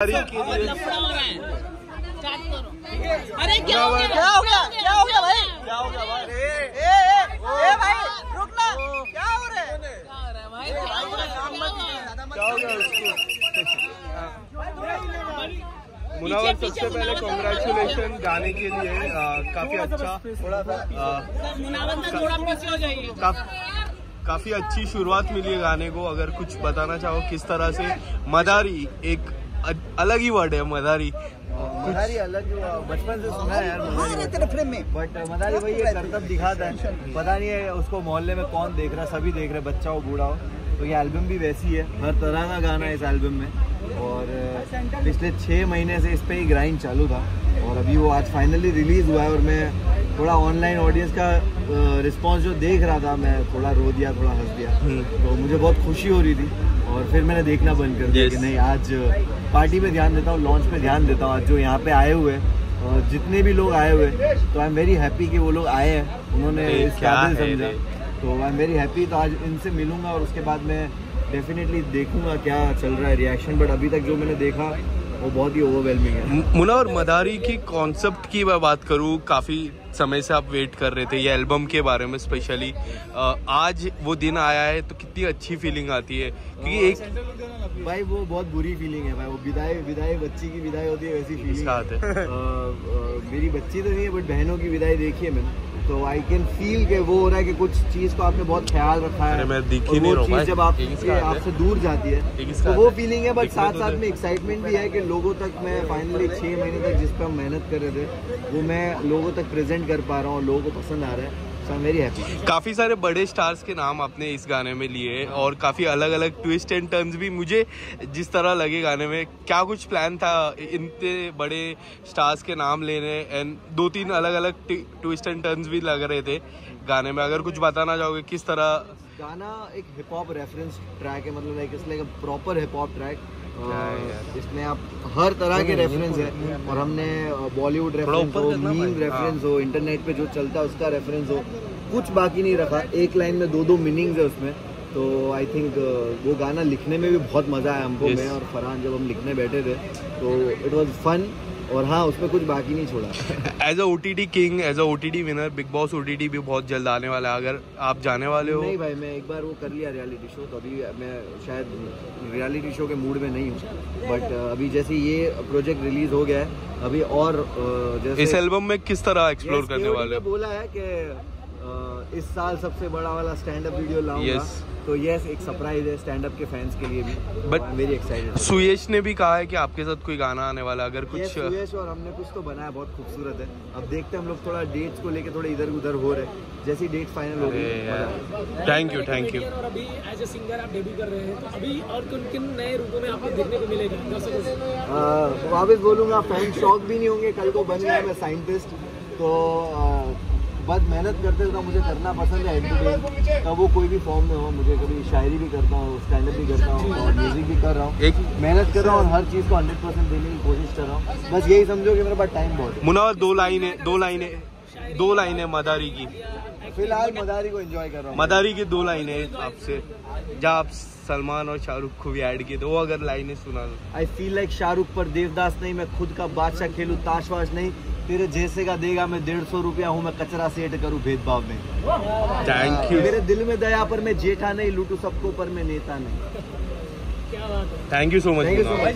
अरे क्या हो गया? क्या हो गया? क्या हो गया भाई? क्या हो गया? भाई ए ए ए भाई रुकना क्या हो रहा है? क्या हो रहा है भाई? क्या हो क्या हो गया उसको? मुनावर सबसे पहले कॉन्ग्रेचुलेशन गाने के लिए काफ़ी अच्छा। थोड़ा सा मुनावर सर थोड़ा पीछे हो जाइए। काफ़ी अच्छी शुरुआत मिली है गाने को अगर कुछ बताना चाहो किस तरह से। मदारी एक अलग ही वर्ड है मदारी। मदारी अलग बचपन से सुना है यार हाँ रे तेरे फ्रेम में। बट मदारी वही है करतब दिखाता है। पता नहीं है उसको मोहल्ले में कौन देख रहा है सभी देख रहे हैं बच्चा हो बूढ़ा हो। तो ये एल्बम भी वैसी है हर तरह का गाना है इस एल्बम में। और पिछले छः महीने से इस पे ही ग्राइंड चालू था। और अभी वो आज फाइनली रिलीज़ हुआ है और मैं थोड़ा ऑनलाइन ऑडियंस का रिस्पांस जो देख रहा था मैं थोड़ा रो दिया थोड़ा हंस दिया। तो मुझे बहुत खुशी हो रही थी और फिर मैंने देखना बंद कर दिया Yes. कि नहीं आज पार्टी में ध्यान देता हूँ लॉन्च पे ध्यान देता हूँ आज जो यहाँ पे आए हुए हैं, और जितने भी लोग आए हुए तो आई एम वेरी हैप्पी कि वो लोग आए हैं। उन्होंने इस काबिल समझा। तो आई एम वेरी हैप्पी तो आज इनसे मिलूँगा और उसके बाद मैं डेफिनेटली देखूँगा क्या चल रहा है रिएक्शन बट अभी तक जो मैंने देखा वो बहुत ही ओवरवेलमिंग है। मुना और मदारी की कॉन्सेप्ट की मैं बात करूँ काफ़ी समय से आप वेट कर रहे थे ये एल्बम के बारे में स्पेशली आज वो दिन आया है तो कितनी अच्छी फीलिंग आती है क्योंकि एक भाई वो बहुत बुरी फीलिंग है भाई। वो विदाई विदाई बच्ची की विदाई होती है वैसी फीलिंग इसका हाथ है। मेरी बच्ची तो नहीं है बट बहनों की विदाई देखी है मैंने। तो आई कैन फील के वो हो रहा है कि कुछ चीज़ को आपने बहुत ख्याल रखा है। मैं दिख ही और नहीं वो रहा जब चीज़ जब आप। आपसे दूर जाती है तो वो फीलिंग है बट साथ साथ में एक्साइटमेंट भी है कि लोगों तक मैं फाइनली छः महीने तक जिस पर हम मेहनत कर रहे थे वो मैं लोगों तक प्रेजेंट कर पा रहा हूँ लोगों को पसंद आ रहा है। सो आई वेरी हैप्पी काफ़ी सारे बड़े स्टार्स के नाम आपने इस गाने में लिए और काफ़ी अलग अलग ट्विस्ट एंड टर्न्स भी मुझे जिस तरह लगे गाने में क्या कुछ प्लान था इतने बड़े स्टार्स के नाम लेने एंड दो तीन अलग अलग ट्विस्ट एंड टर्न्स भी लग रहे थे गाने में अगर कुछ बताना चाहोगे किस तरह गाना एक हिप हॉप रेफरेंस ट्रैक है मतलब like it's like a proper hip hop track इसमें आप हर तरह के रेफरेंस है। और हमने बॉलीवुड रेफरेंस हो मीम रेफरेंस हो। इंटरनेट पे जो चलता है उसका रेफरेंस हो कुछ बाकी नहीं रखा। एक लाइन में दो दो मीनिंग्स है उसमें। तो आई थिंक वो गाना लिखने में भी बहुत मज़ा आया हमको. मैं और फरहान जब हम लिखने बैठे थे तो इट वॉज़ फन और हाँ उसमें कुछ बाकी नहीं छोड़ा। As a O T T king as a O T T winner Bigg Boss O T T भी बहुत जल्द आने वाला है अगर आप जाने वाले हो। नहीं भाई मैं एक बार वो कर लिया रियलिटी शो तो अभी मैं शायद रियलिटी शो के मूड में नहीं हूँ। बट अभी जैसे ये प्रोजेक्ट रिलीज़ हो गया है अभी और जैसे इस एल्बम में किस तरह एक्सप्लोर करने वाले बोला है कि इस साल सबसे बड़ा वाला स्टैंड अप वीडियो लाऊँगा। Yes. तो यस एक सरप्राइज़ है स्टैंड अप के फैंस के लिए भी। But- वेरी एक्साइटेड सुयश ने भी कहा है कि आपके साथ कोई गाना आने वाला अगर कुछ yes, सुयश और हमने कुछ तो बनाया बहुत खूबसूरत है। अब देखते हैं हम लोग थोड़ा डेट्स को लेके थोड़े इधर उधर हो रहे हैं। जैसी डेट फाइनल हो गई थैंक यू थैंक यू और अभी एज ए सिंगर आप डेब्यू कर रहे हैं तो अभी और किन किन नए रूपों में आपको देखने को मिलेगा? वापस बोलूँगा फ़ैन शॉक भी नहीं होंगे कल को बन गया मैं साइंटिस्ट तो बस मेहनत करते हुए मुझे करना पसंद है एंटरटेन तब वो कोई भी फॉर्म में हो मुझे कभी शायरी भी करता हूँ स्टैंड भी करता हूँ और म्यूज़िक भी कर रहा हूँ। एक मेहनत कर रहा हूँ और हर चीज़ को हंड्रेड परसेंट देने की कोशिश कर रहा हूँ। बस यही समझो कि मेरे पास टाइम बहुत है। मुनावर दो लाइनें दो लाइनें दो लाइनें मदारी की। फ़िलहाल मदारी को एंजॉय कर रहा हूँ। मदारी की दो लाइनें आपसे। जहाँ आप सलमान और शाहरुख को भी ऐड किए तो वो अगर लाइनें सुना दो। आई फील लाइक शाहरुख पर देवदास नहीं मैं खुद का बादशाह खेलूं ताश वाश नहीं। तेरे जैसे का देगा मैं डेढ़ सौ रुपया हूँ मैं कचरा सेट करूँ भेदभाव में। थैंक यू मेरे दिल में दया पर मैं जेठा नहीं लूटू सबको पर मैं नेता नहीं। Thank you so much thank you so much